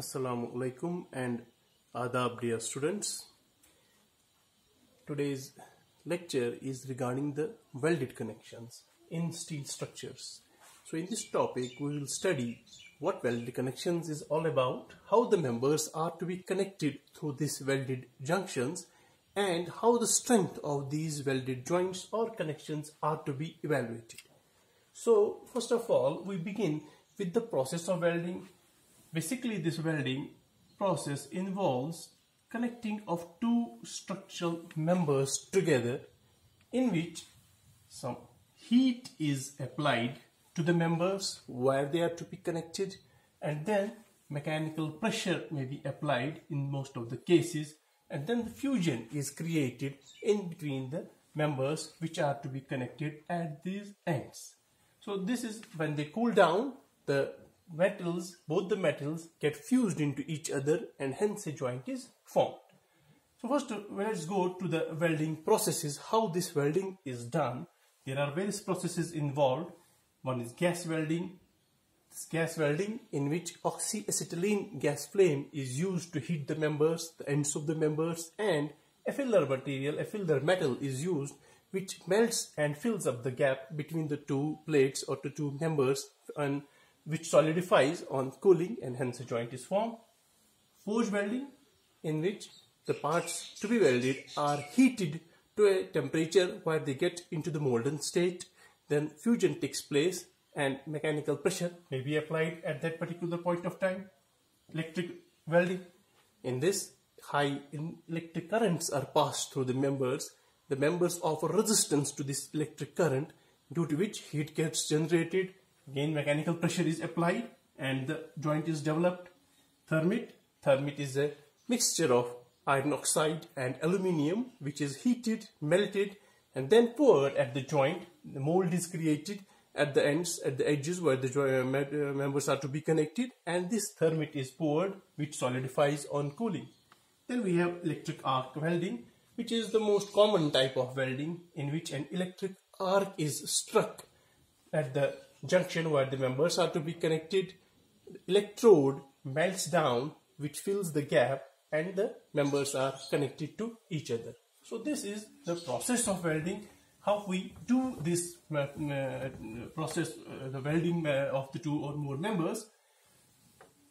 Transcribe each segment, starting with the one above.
Assalamu alaikum and adab dear students. Today's lecture is regarding the welded connections in steel structures. So in this topic we will study what welded connections is all about, how the members are to be connected through these welded junctions and how the strength of these welded joints or connections are to be evaluated. So first of all we begin with the process of welding Basically this welding process involves connecting of two structural members together in which some heat is applied to the members where they are to be connected and then mechanical pressure may be applied in most of the cases and then the fusion is created in between the members which are to be connected at these ends. So this is when they cool down the metals, both the metals get fused into each other and hence a joint is formed. So first let's go to the welding processes, how this welding is done. There are various processes involved. One is gas welding. This gas welding in which oxyacetylene gas flame is used to heat the members, the ends of the members and a filler material, a filler metal is used which melts and fills up the gap between the two plates or the two members and which solidifies on cooling and hence a joint is formed. Forge welding in which the parts to be welded are heated to a temperature where they get into the molten state. Then fusion takes place and mechanical pressure may be applied at that particular point of time. Electric welding. In this, high electric currents are passed through the members. The members offer resistance to this electric current due to which heat gets generated Again, mechanical pressure is applied and the joint is developed. Thermit. Thermit is a mixture of iron oxide and aluminium which is heated, melted and then poured at the joint. The mold is created at the ends, at the edges where the uh, members are to be connected and this thermit is poured which solidifies on cooling. Then we have electric arc welding which is the most common type of welding in which an electric arc is struck at the junction where the members are to be connected, electrode melts down which fills the gap and the members are connected to each other. So this is the process of welding, how we do this uh, uh, process, uh, the welding of the two or more members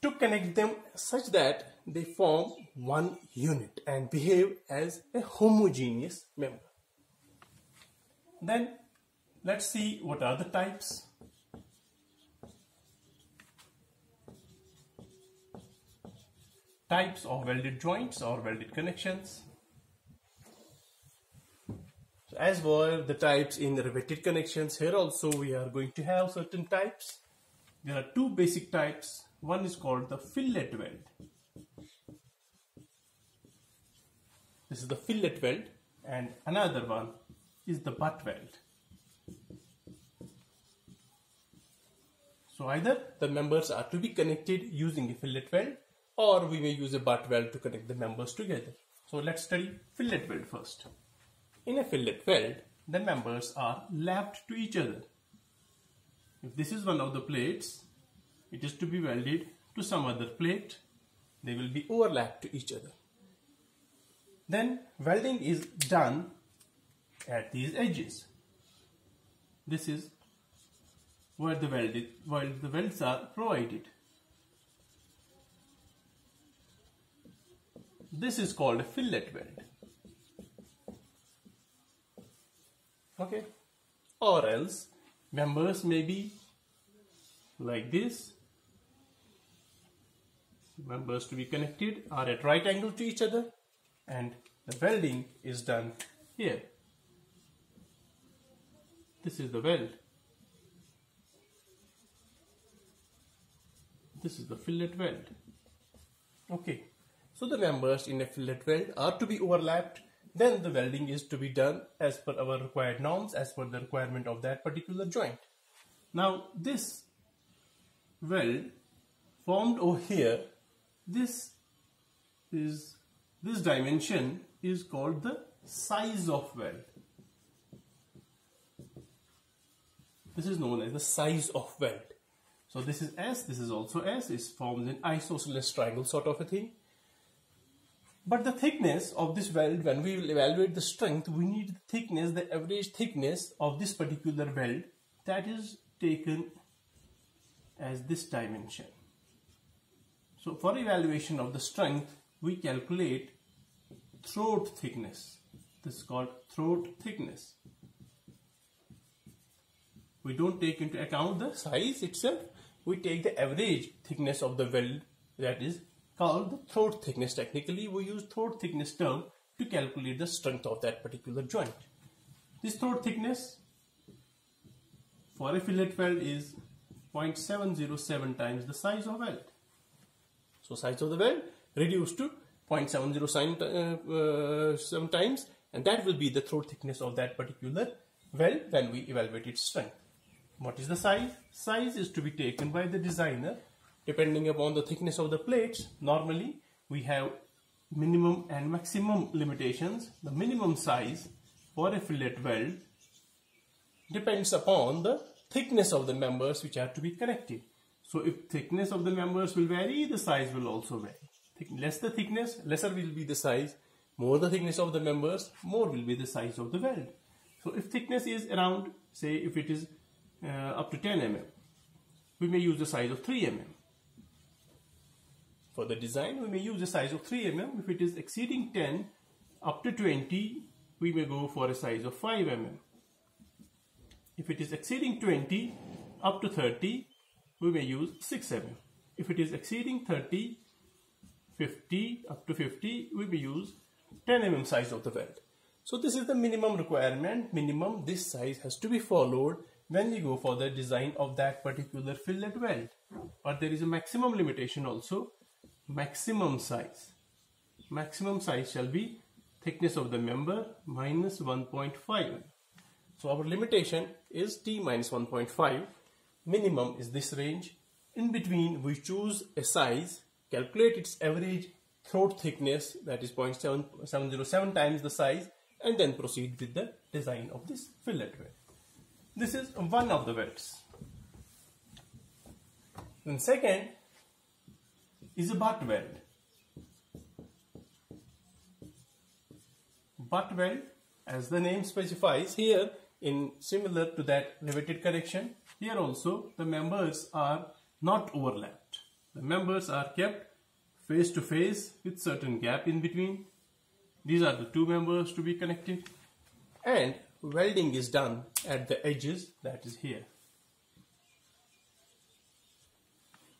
to connect them such that they form one unit and behave as a homogeneous member. Then let's see what are the types types of welded joints or welded connections. So as were the types in riveted connections, here also we are going to have certain types. There are two basic types. One is called the fillet weld. This is the fillet weld and another one is the butt weld. So either the members are to be connected using a fillet weld or we may use a butt weld to connect the members together. So let's study fillet weld first. In a fillet weld, the members are lapped to each other. If this is one of the plates, it is to be welded to some other plate. They will be overlapped to each other. Then welding is done at these edges. This is where the welded, where the welds are provided. This is called a fillet weld. Okay. Or else members may be like this. Members to be connected are at right angle to each other and the welding is done here. This is the weld. This is the fillet weld. Okay. So the members in a fillet weld are to be overlapped. Then the welding is to be done as per our required norms, as per the requirement of that particular joint. Now this weld formed over here, this is this dimension is called the size of weld. This is known as the size of weld. So this is S, this is also S, it forms an isosceles triangle sort of a thing. But the thickness of this weld, when we will evaluate the strength, we need the thickness, the average thickness of this particular weld that is taken as this dimension. So for evaluation of the strength, we calculate throat thickness. This is called throat thickness. We don't take into account the size itself. We take the average thickness of the weld that is called the throat thickness. Technically, we use throat thickness term to calculate the strength of that particular joint. This throat thickness for a fillet weld is 0.707 times the size of weld. So size of the weld reduced to 0.707 uh, uh, times and that will be the throat thickness of that particular weld when we evaluate its strength. What is the size? Size is to be taken by the designer depending upon the thickness of the plates. Normally we have minimum and maximum limitations. The minimum size for a fillet weld depends upon the thickness of the members which are to be connected. So if thickness of the members will vary, the size will also vary. Less the thickness, lesser will be the size. More the thickness of the members, more will be the size of the weld. So if thickness is around, say if it is uh, up to 10 mm. We may use the size of 3 mm. For the design, we may use a size of 3 mm. If it is exceeding 10 up to 20, we may go for a size of 5 mm. If it is exceeding 20 up to 30, we may use 6 mm. If it is exceeding 30, 50 up to 50, we may use 10 mm size of the weld. So this is the minimum requirement. Minimum this size has to be followed when we go for the design of that particular fillet weld. But there is a maximum limitation also, maximum size. Maximum size shall be thickness of the member minus 1.5. So our limitation is t minus 1.5. Minimum is this range. In between we choose a size, calculate its average throat thickness that is 0.707 times the size and then proceed with the design of this fillet weld. This is one of the welds. Then second is a butt weld. Butt weld, as the name specifies here, in similar to that riveted connection, here also the members are not overlapped. The members are kept face to face with certain gap in between. These are the two members to be connected and welding is done at the edges that is here.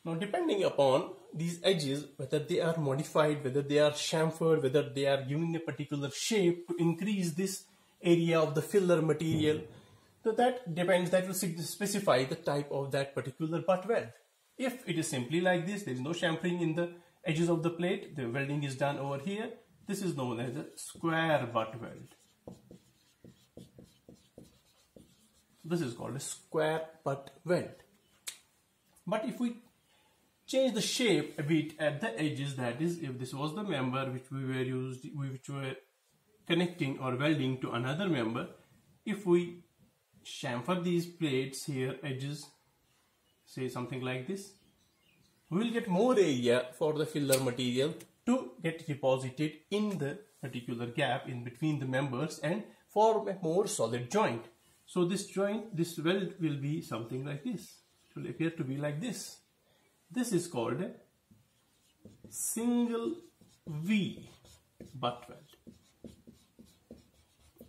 Now depending upon these edges, whether they are modified, whether they are chamfered, whether they are giving a particular shape to increase this area of the filler material, mm-hmm. so that depends, that will specify the type of that particular butt weld. If it is simply like this, there is no chamfering in the edges of the plate, the welding is done over here, this is known as a square butt weld. This is called a square butt weld. But if we change the shape a bit at the edges, that is, if this was the member which we were used, which were connecting or welding to another member, if we chamfer these plates here, edges, say something like this, we will get more area for the filler material to get deposited in the particular gap in between the members and form a more solid joint. So this joint, this weld will be something like this. It will appear to be like this. This is called a single V butt weld.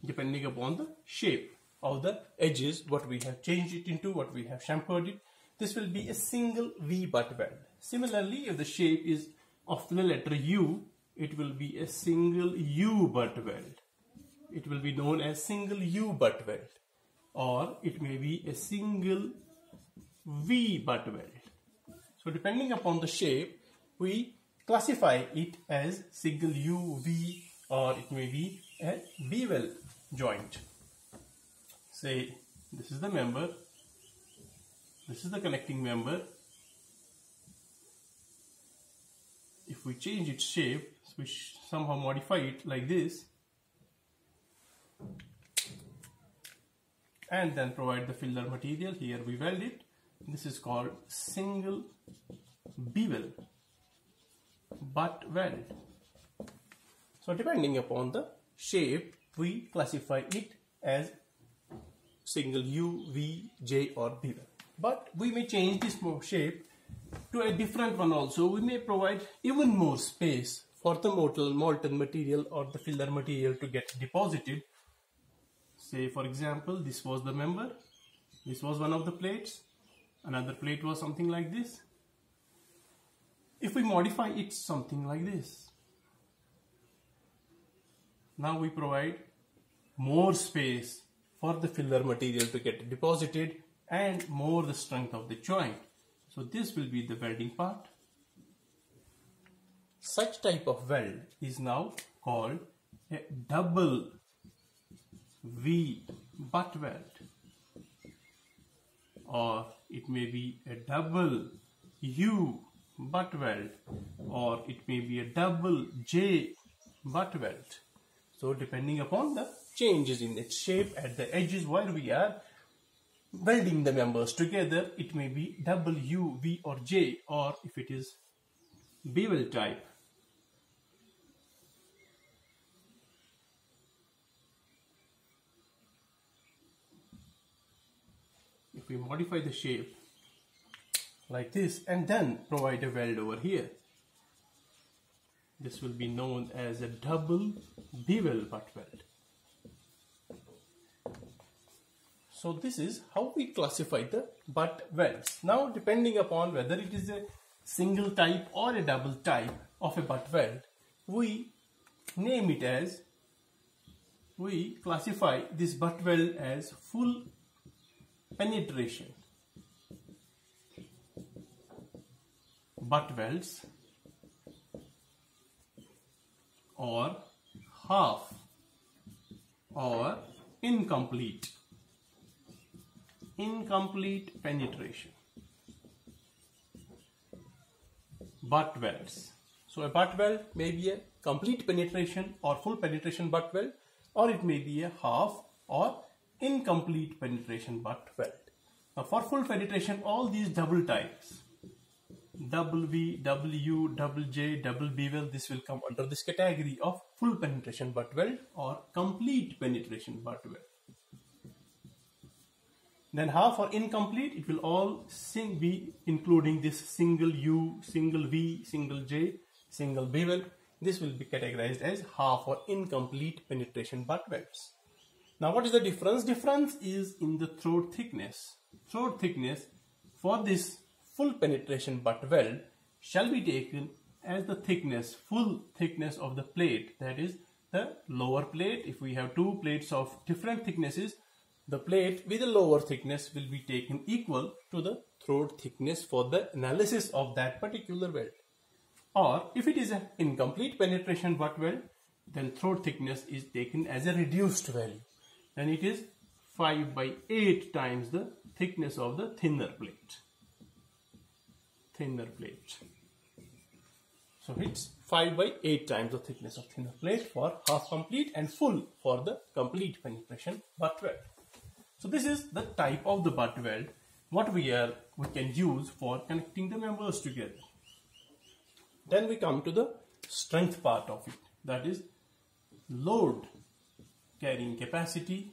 Depending upon the shape of the edges, what we have changed it into, what we have chamfered it, this will be a single V butt weld. Similarly, if the shape is of the letter U, it will be a single U butt weld. It will be known as single U butt weld or it may be a single V butt weld. So depending upon the shape, we classify it as single U, V or it may be a bevel joint. Say this is the member, this is the connecting member. If we change its shape, we somehow modify it like this, and then provide the filler material here we weld it this is called single bevel butt weld. So depending upon the shape, we classify it as single U, V, J or bevel. But we may change this shape to a different one also. We may provide even more space for the molten, molten material or the filler material to get deposited. Say for example, this was the member. This was one of the plates. Another plate was something like this. If we modify it something like this. Now we provide more space for the filler material to get deposited and more the strength of the joint. So this will be the welding part. Such type of weld is now called a double V butt weld or it may be a double U butt weld or it may be a double J butt weld. So depending upon the changes in its shape at the edges where we are welding the members together it may be double U, V or J or if it is bevel type we modify the shape like this and then provide a weld over here this will be known as a double bevel butt weld So this is how we classify the butt welds. Now depending upon whether it is a single type or a double type of a butt weld, we name it as, we classify this butt weld as full penetration. Butt welds or half or incomplete incomplete penetration. Butt welds. So a butt weld may be a complete penetration or full penetration butt weld or it may be a half or incomplete penetration butt weld. Now for full penetration all these double types double V, U, double J, double bevel this will come under this category of full penetration butt weld or complete penetration butt weld. Then half or incomplete, it will all be including this single U, single V, single J, single B bevel. This will be categorized as half or incomplete penetration butt welds. Now what is the difference? Difference is in the throat thickness. Throat thickness for this full penetration butt weld shall be taken as the thickness, full thickness of the plate. That is the lower plate. If we have two plates of different thicknesses, the plate with a lower thickness will be taken equal to the throat thickness for the analysis of that particular weld. Or if it is an incomplete penetration butt weld, then throat thickness is taken as a reduced value. Then it is 5 by 8 times the thickness of the thinner plate. Thinner plate. So it's 5 by 8 times the thickness of thinner plate for half complete and full for the complete penetration butt weld. So this is the type of the butt weld what we are we can use for connecting the members together. Then we come to the strength part of it that is load carrying capacity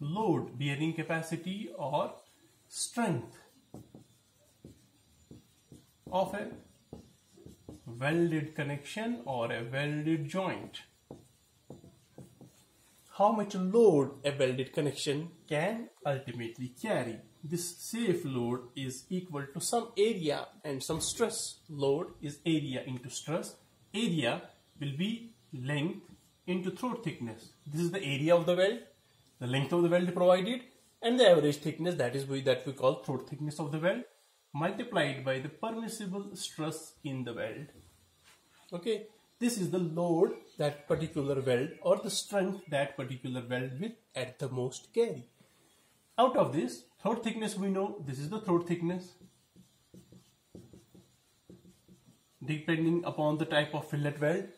load bearing capacity or strength of a welded connection or a welded joint how much load a welded connection can ultimately carry. This safe load is equal to some area and some stress. Load is area into stress. Area will be length into throat thickness. This is the area of the weld, the length of the weld provided and the average thickness that is that we call throat thickness of the weld multiplied by the permissible stress in the weld. Okay, this is the load that particular weld or the strength that particular weld will at the most carry. Out of this, throat thickness we know this is the throat thickness. Depending upon the type of fillet weld,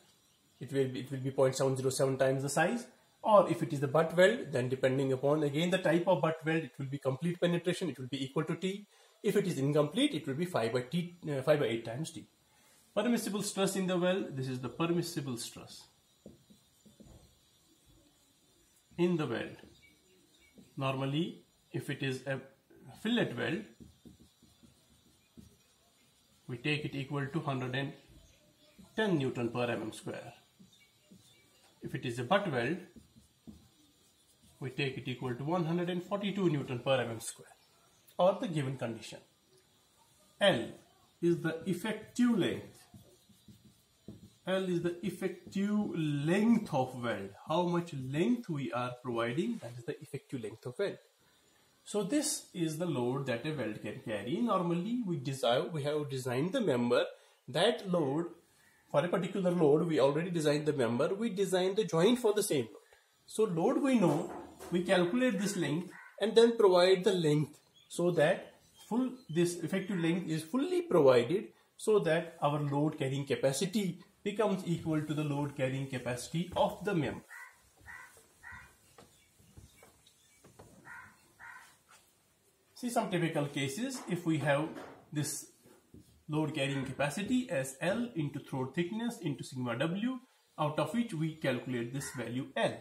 it will be, it will be 0.707 times the size. Or if it is the butt weld then depending upon again the type of butt weld it will be complete penetration it will be equal to T. If it is incomplete it will be 5 by T uh, 5 by 8 times T. Permissible stress in the weld this is the permissible stress. In the weld normally if it is a fillet weld we take it equal to 110 newton per mm square if it is a butt weld we take it equal to 142 newton per mm square or the given condition. L is the effective length. L is the effective length of weld. How much length we are providing? That is the effective length of weld. So this is the load that a weld can carry. Normally we design, we have designed the member that load for a particular load we already designed the member we design the joint for the same load. So load we know we calculate this length and then provide the length so that full this effective length is fully provided so that our load carrying capacity becomes equal to the load carrying capacity of the member. See some typical cases if we have this load carrying capacity as L into throat thickness into sigma W out of which we calculate this value L.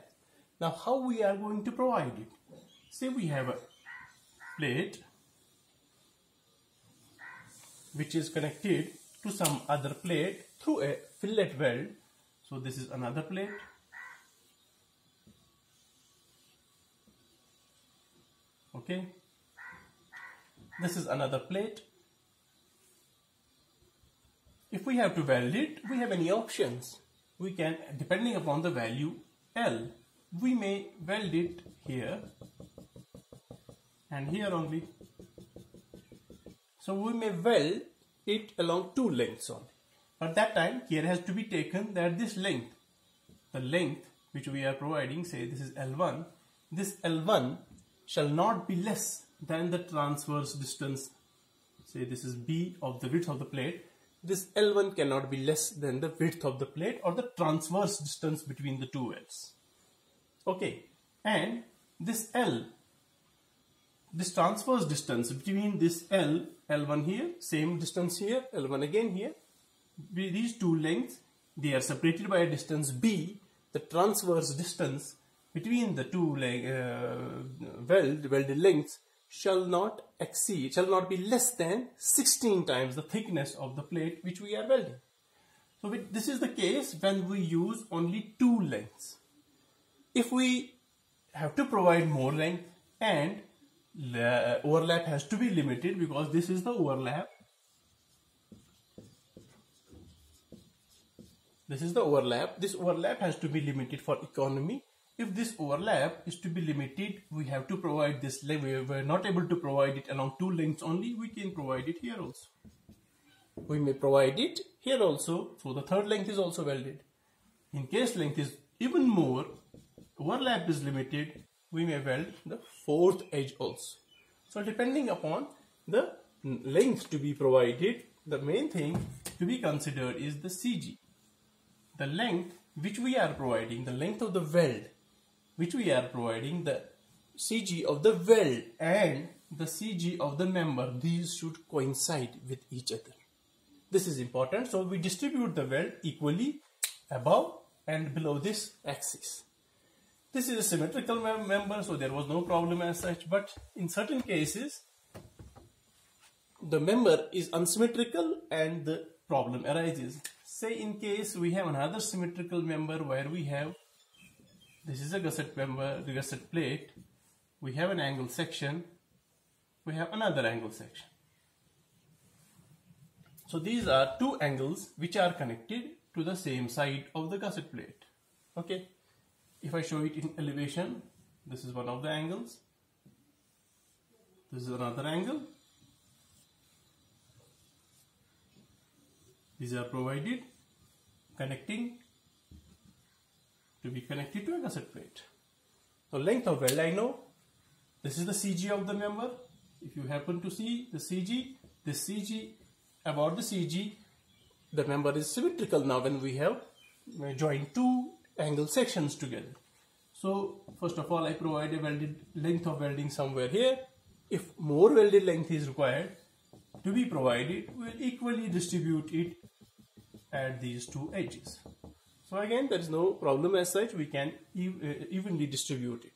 Now how we are going to provide it? Say we have a plate which is connected to some other plate through a fillet weld. So this is another plate. Okay this is another plate if we have to weld it we have any options. We can depending upon the value L we may weld it here and here only. So we may weld it along two lengths only. But that time care has to be taken that this length the length which we are providing say this is L1 this L1 shall not be less than the transverse distance. Say this is b of the width of the plate this L1 cannot be less than the width of the plate or the transverse distance between the two welds okay and this L this transverse distance between this L L1 here same distance here L1 again here these two lengths they are separated by a distance b the transverse distance between the two uh, weld welded lengths shall not exceed, shall not be less than 16 times the thickness of the plate which we are welding. So this is the case when we use only two lengths. If we have to provide more length and the uh, overlap has to be limited because this is the overlap. This is the overlap. This overlap has to be limited for economy if this overlap is to be limited, we have to provide this length. We are not able to provide it along two lengths only. We can provide it here also. We may provide it here also. So the third length is also welded. In case length is even more, overlap is limited, we may weld the fourth edge also. So depending upon the length to be provided, the main thing to be considered is the CG. The length which we are providing, the length of the weld which we are providing the CG of the weld and the CG of the member. These should coincide with each other. This is important. So we distribute the weld equally above and below this axis. This is a symmetrical mem member so there was no problem as such but in certain cases the member is unsymmetrical and the problem arises. Say in case we have another symmetrical member where we have this is a gusset member, the gusset plate. We have an angle section. We have another angle section. So these are two angles which are connected to the same side of the gusset plate. Okay. If I show it in elevation, this is one of the angles. This is another angle. These are provided connecting to be connected to a gusset plate. So length of weld I know. This is the CG of the member. If you happen to see the CG, the CG about the CG, the member is symmetrical now when we have uh, joined two angle sections together. So first of all, I provide a welded length of welding somewhere here. If more welded length is required to be provided, we'll equally distribute it at these two edges. So again, there is no problem as such. We can uh, evenly distribute it.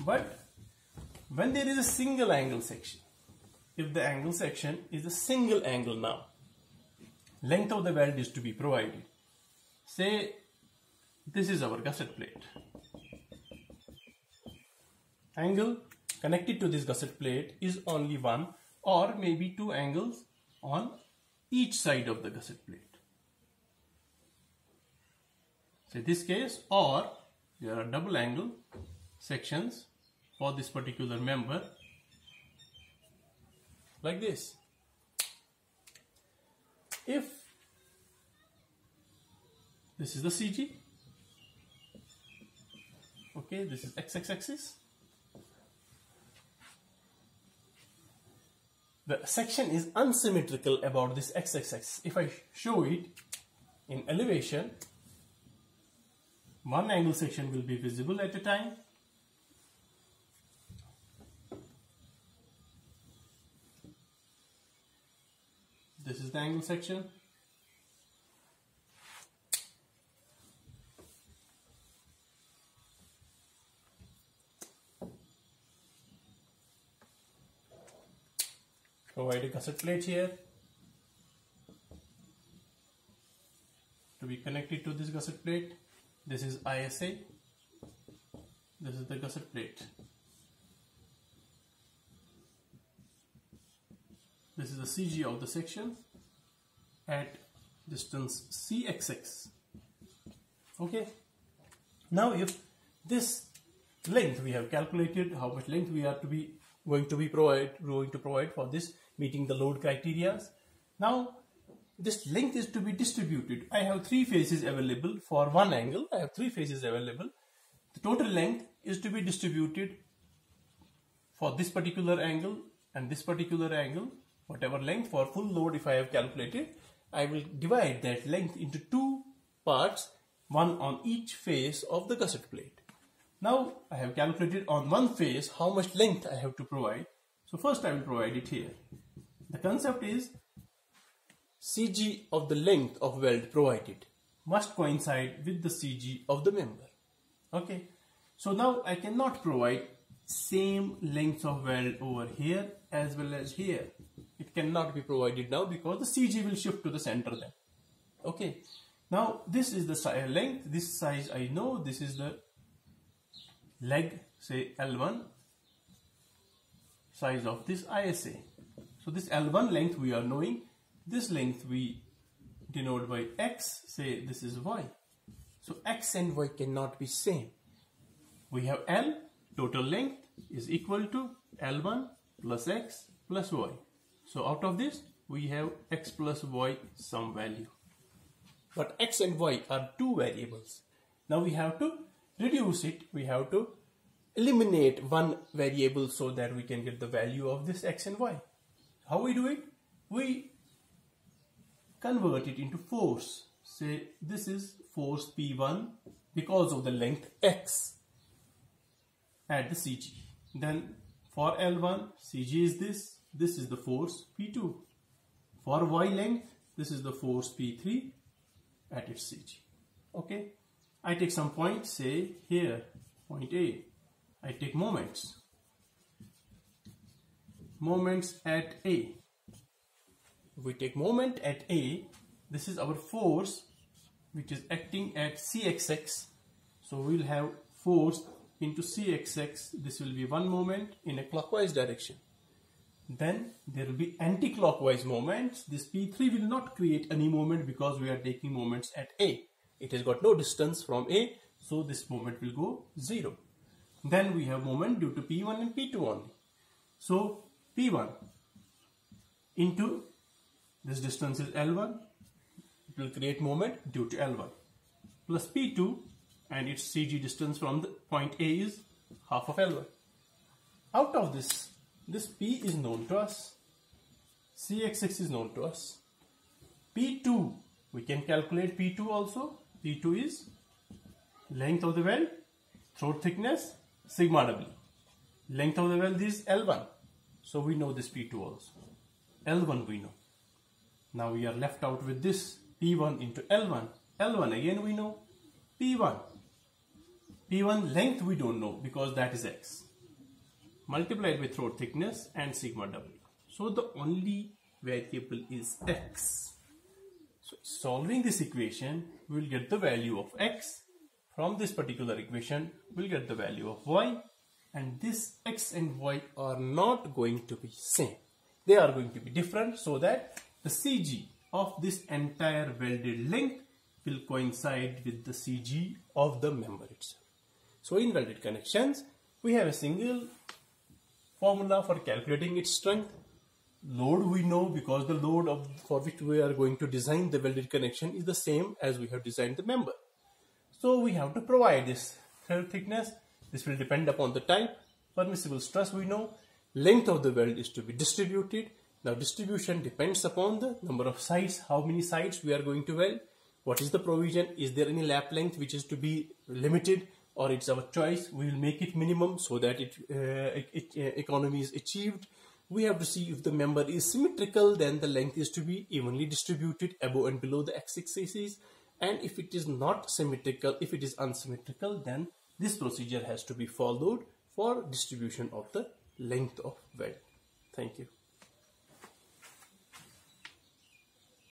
But when there is a single angle section, if the angle section is a single angle now, length of the weld is to be provided. Say this is our gusset plate. Angle connected to this gusset plate is only one or maybe two angles on each side of the gusset plate. So this case or there are double angle sections for this particular member like this. If this is the CG, okay, this is x-axis. The section is unsymmetrical about this x-axis. If I show it in elevation, one angle section will be visible at a time. This is the angle section. Provide a gusset plate here. To be connected to this gusset plate this is ISA this is the gusset plate. This is the CG of the section at distance CXX okay. Now if this length we have calculated how much length we are to be going to be provide going to provide for this meeting the load criteria. Now this length is to be distributed. I have three faces available for one angle. I have three faces available. The total length is to be distributed for this particular angle and this particular angle. Whatever length for full load if I have calculated, I will divide that length into two parts, one on each face of the gusset plate. Now I have calculated on one face how much length I have to provide. So first I will provide it here. The concept is CG of the length of weld provided must coincide with the CG of the member. Okay, so now I cannot provide same length of weld over here as well as here. It cannot be provided now because the CG will shift to the center then. Okay, now this is the length, this size I know, this is the leg say L1 size of this ISA. So this L1 length we are knowing this length we denote by x, say this is y. So x and y cannot be same. We have L, total length is equal to L1 plus x plus y. So out of this, we have x plus y some value. But x and y are two variables. Now we have to reduce it. We have to eliminate one variable so that we can get the value of this x and y. How we do it? We convert it into force. Say this is force P1 because of the length x at the CG. Then for L1, CG is this. This is the force P2. For Y length, this is the force P3 at its CG. Okay. I take some point, say here, point A. I take moments. Moments at A we take moment at A, this is our force which is acting at CXX. So we'll have force into CXX. This will be one moment in a clockwise direction. Then there will be anti-clockwise moments. This P3 will not create any moment because we are taking moments at A. It has got no distance from A, so this moment will go 0. Then we have moment due to P1 and P2 only. So P1 into this distance is L1. It will create moment due to L1 plus P2 and its CG distance from the point A is half of L1. Out of this, this P is known to us. CXX is known to us. P2, we can calculate P2 also. P2 is length of the weld throat thickness sigma w. Length of the weld is L1. So we know this P2 also. L1 we know. Now we are left out with this P1 into L1. L1 again we know. P1. P1 length we don't know because that is X. Multiplied with throat thickness and sigma W. So the only variable is X. So solving this equation, we will get the value of X. From this particular equation, we'll get the value of Y. And this X and Y are not going to be same. They are going to be different so that the CG of this entire welded length will coincide with the CG of the member itself. So in welded connections, we have a single formula for calculating its strength. Load we know because the load of for which we are going to design the welded connection is the same as we have designed the member. So we have to provide this throat thickness. This will depend upon the type. Permissible stress we know. Length of the weld is to be distributed. Now distribution depends upon the number of sides, how many sides we are going to weld. What is the provision? Is there any lap length which is to be limited or it's our choice? We will make it minimum so that it, uh, it uh, economy is achieved. We have to see if the member is symmetrical, then the length is to be evenly distributed above and below the x-axis. And if it is not symmetrical, if it is unsymmetrical, then this procedure has to be followed for distribution of the length of weld. Thank you.